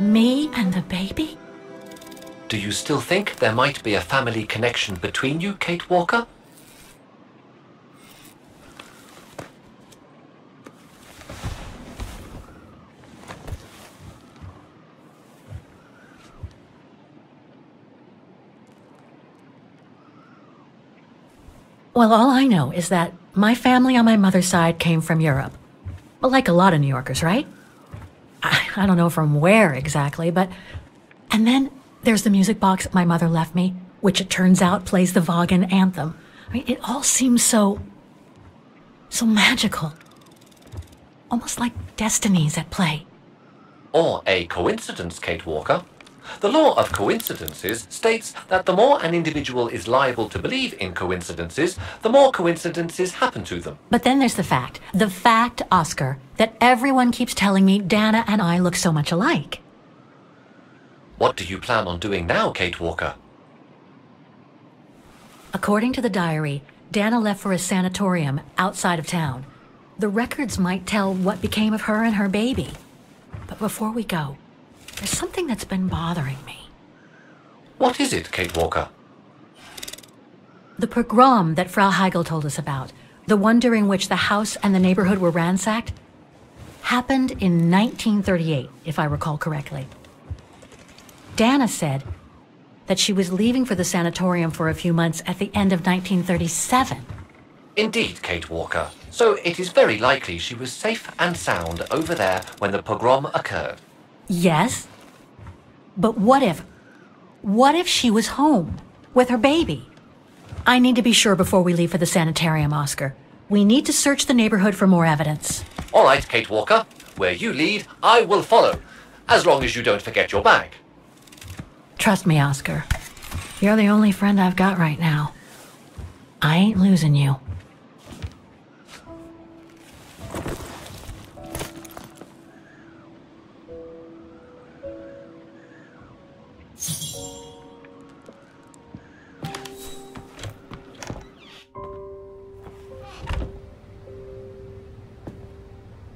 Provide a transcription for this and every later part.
Me and the baby? Do you still think there might be a family connection between you, Kate Walker? Well, all I know is that my family on my mother's side came from Europe. Well, like a lot of New Yorkers, right? I, I don't know from where exactly, but. And then there's the music box my mother left me, which it turns out plays the Vaughan anthem. I mean, it all seems so. so magical. Almost like destinies at play. Or a coincidence, Kate Walker. The law of coincidences states that the more an individual is liable to believe in coincidences, the more coincidences happen to them. But then there's the fact, the fact, Oscar, that everyone keeps telling me Dana and I look so much alike. What do you plan on doing now, Kate Walker? According to the diary, Dana left for a sanatorium outside of town. The records might tell what became of her and her baby. But before we go, there's something that's been bothering me. What is it, Kate Walker? The pogrom that Frau Heigl told us about, the one during which the house and the neighborhood were ransacked, happened in 1938, if I recall correctly. Dana said that she was leaving for the sanatorium for a few months at the end of 1937. Indeed, Kate Walker. So it is very likely she was safe and sound over there when the pogrom occurred. Yes. But what if. What if she was home with her baby? I need to be sure before we leave for the sanitarium, Oscar. We need to search the neighborhood for more evidence. All right, Kate Walker. Where you lead, I will follow. As long as you don't forget your bag. Trust me, Oscar. You're the only friend I've got right now. I ain't losing you.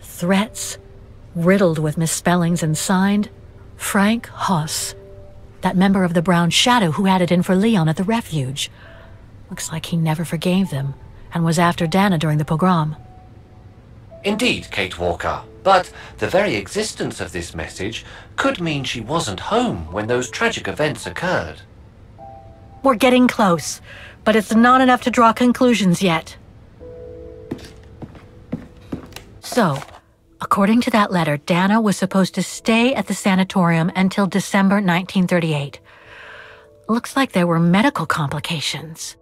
Threats, riddled with misspellings and signed Frank Hoss, that member of the Brown Shadow who had it in for Leon at the refuge. Looks like he never forgave them and was after Dana during the pogrom. Indeed, Kate Walker. But the very existence of this message could mean she wasn't home when those tragic events occurred. We're getting close, but it's not enough to draw conclusions yet. So, according to that letter, Dana was supposed to stay at the sanatorium until December 1938. Looks like there were medical complications.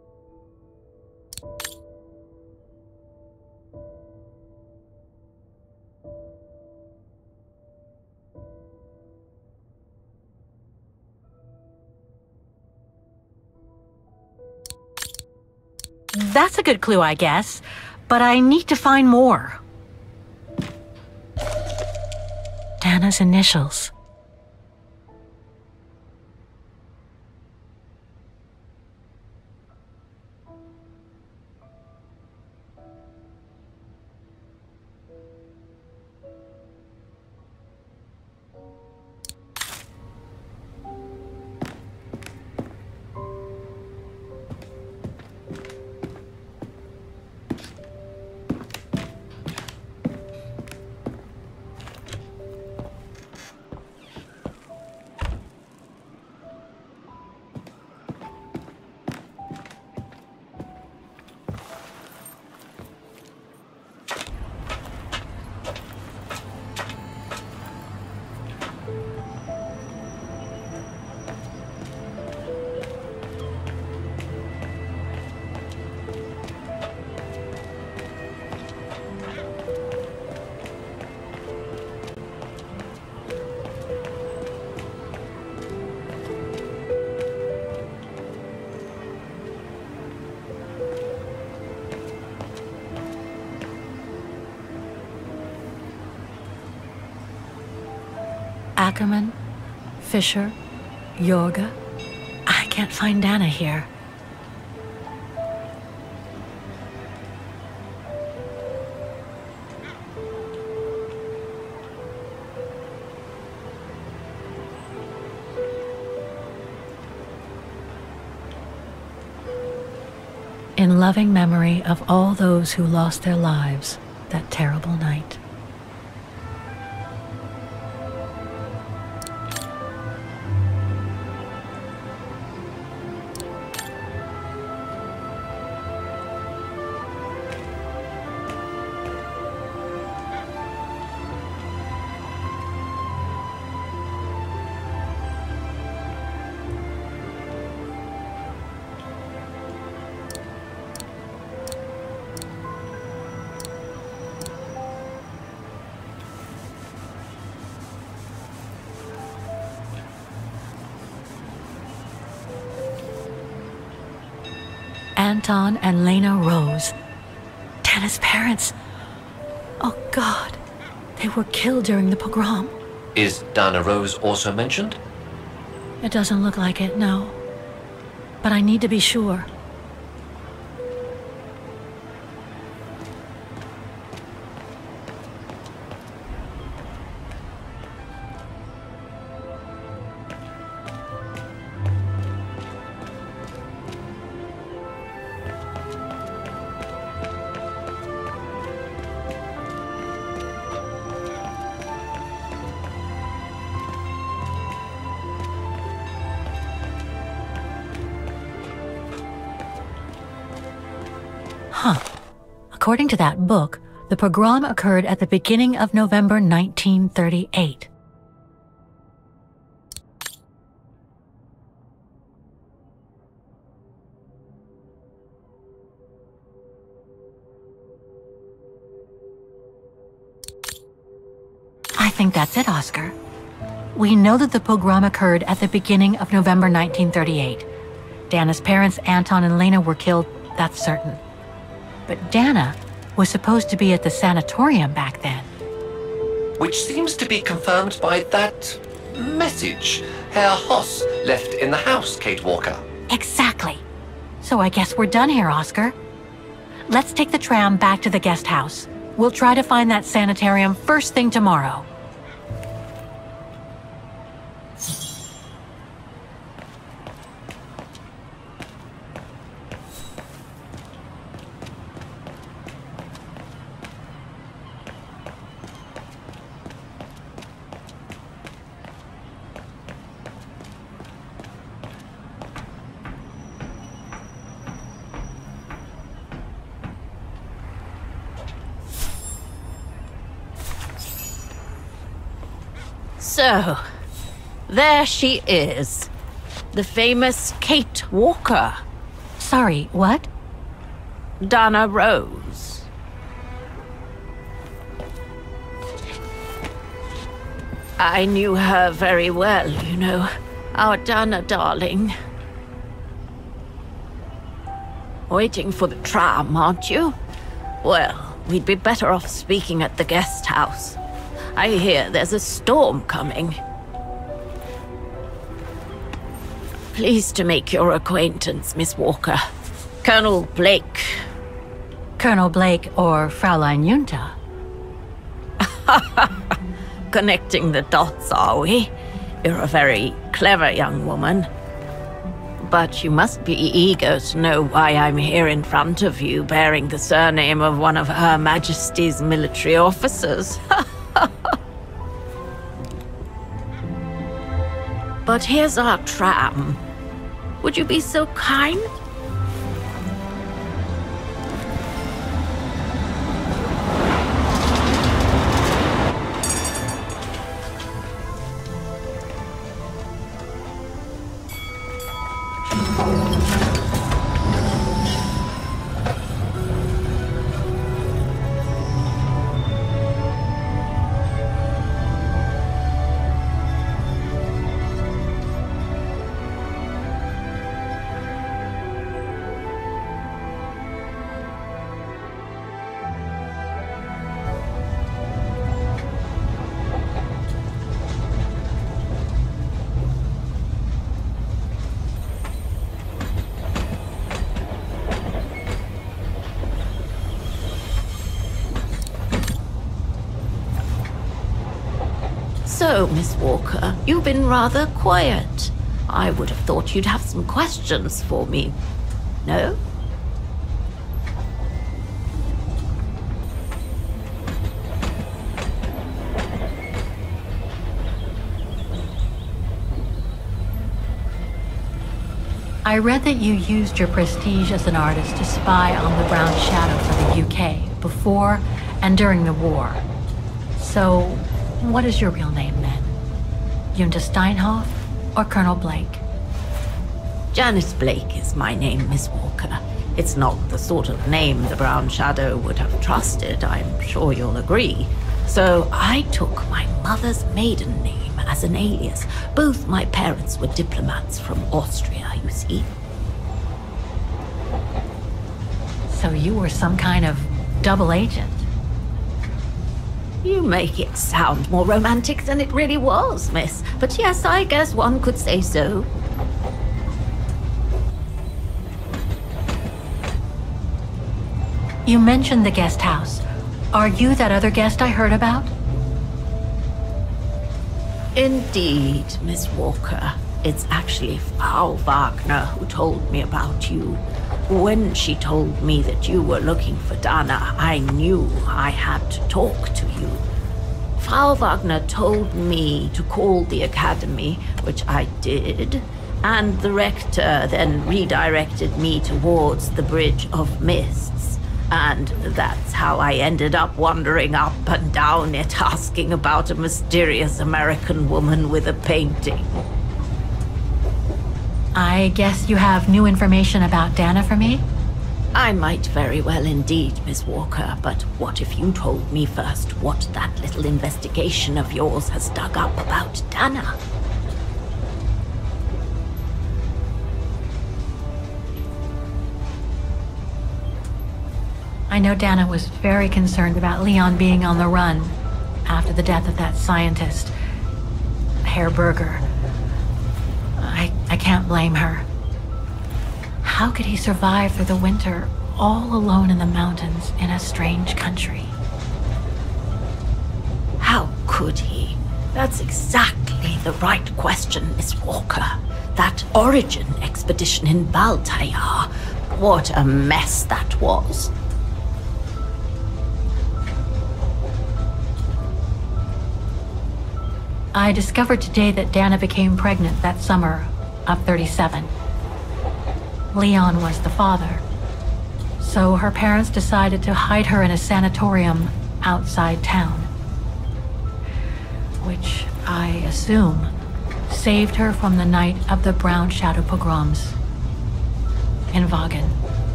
That's a good clue, I guess. But I need to find more. Dana's initials. Ackerman, Fisher, Yoga. I can't find Dana here. in loving memory of all those who lost their lives that terrible night. Anton and Lena Rose. Dana's parents. Oh God, they were killed during the pogrom. Is Dana Rose also mentioned? It doesn't look like it, no. But I need to be sure. According to that book, the pogrom occurred at the beginning of November 1938. I think that's it, Oscar. We know that the pogrom occurred at the beginning of November 1938. Dana's parents, Anton and Lena, were killed, that's certain. But Dana was supposed to be at the sanatorium back then. Which seems to be confirmed by that message Herr Hoss left in the house, Kate Walker. Exactly. So I guess we're done here, Oscar. Let's take the tram back to the guest house. We'll try to find that sanitarium first thing tomorrow. So, there she is. The famous Kate Walker, Sorry, what? Donna Rose. I knew her very well, you know. Our Donna, darling. Waiting for the tram, aren't you? Well, we'd be better off speaking at the guest house. I hear there's a storm coming. Pleased to make your acquaintance, Miss Walker. Colonel Blake. Colonel Blake or Fraulein Junta? Connecting the dots, are we? You're a very clever young woman. But you must be eager to know why I'm here in front of you, bearing the surname of one of Her Majesty's military officers. but here's our tram. Would you be so kind? Oh, Miss Walker, you've been rather quiet. I would have thought you'd have some questions for me. No? I read that you used your prestige as an artist to spy on the Brown Shadow for the UK before and during the war. So, what is your real name? Yunta Steinhoff or Colonel Blake? Janice Blake is my name, Miss Walker. It's not the sort of name the Brown Shadow would have trusted, I'm sure you'll agree. So I took my mother's maiden name as an alias. Both my parents were diplomats from Austria, you see. So you were some kind of double agent? You make it sound more romantic than it really was, miss. But yes, I guess one could say so. You mentioned the guest house. Are you that other guest I heard about? Indeed, Miss Walker. It's actually Frau Wagner who told me about you. When she told me that you were looking for Dana, I knew I had to talk to you. Frau Wagner told me to call the academy, which I did, and the rector then redirected me towards the Bridge of Mists. And that's how I ended up wandering up and down it, asking about a mysterious American woman with a painting. I guess you have new information about Dana for me? I might very well indeed, Miss Walker, but what if you told me first what that little investigation of yours has dug up about Dana? I know Dana was very concerned about Leon being on the run after the death of that scientist, Herr Berger. Can't blame her. How could he survive through the winter all alone in the mountains in a strange country? How could he? That's exactly the right question, Miss Walker. That origin expedition in Baltayar. What a mess that was. I discovered today that Dana became pregnant that summer of 37. Leon was the father. So her parents decided to hide her in a sanatorium outside town. Which, I assume, saved her from the night of the Brown Shadow pogroms in Vaghen.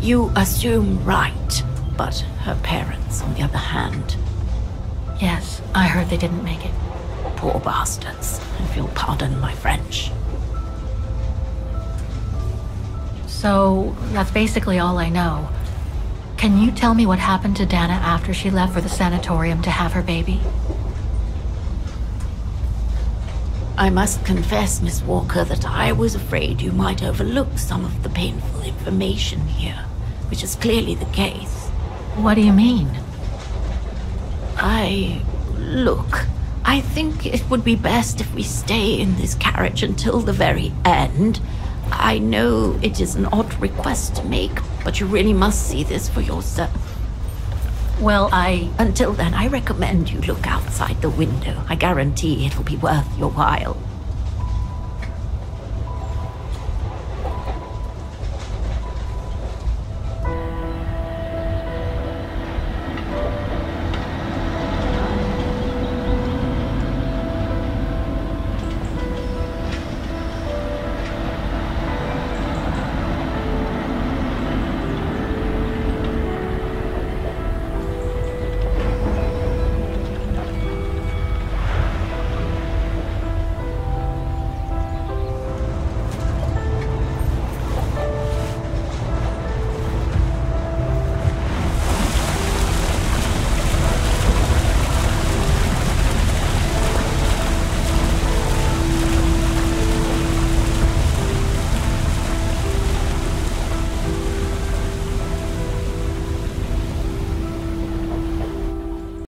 You assume right, but her parents, on the other hand, Yes, I heard they didn't make it. poor bastards, if you'll pardon my French. So, that's basically all I know. Can you tell me what happened to Dana after she left for the sanatorium to have her baby? I must confess, Miss Walker, that I was afraid you might overlook some of the painful information here, which is clearly the case. What do you mean? I. Look, I think it would be best if we stay in this carriage until the very end. I know it is an odd request to make, but you really must see this for yourself. Well, I. Until then, I recommend you look outside the window. I guarantee it'll be worth your while.